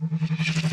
Merci.